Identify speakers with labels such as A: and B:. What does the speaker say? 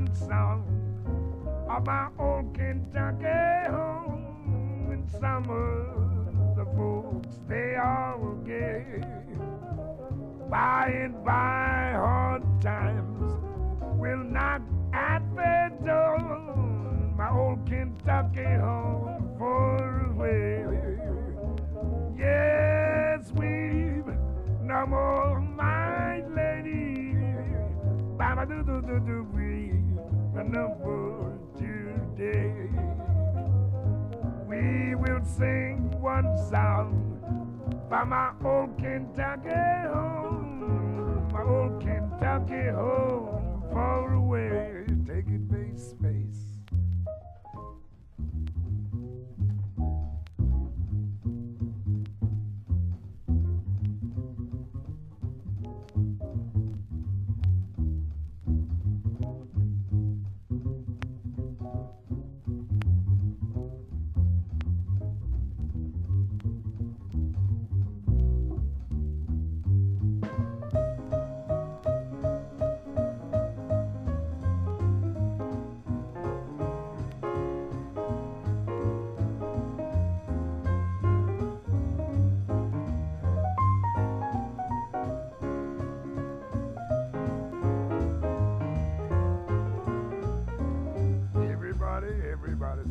A: one song of my old Kentucky home. In summer, the folks they all gay. By and by, hard times will knock at the door. My old Kentucky home far away. Yes, we've no more, my lady. Baba more today. We will sing one song by my old Kentucky home, my old Kentucky home, everybody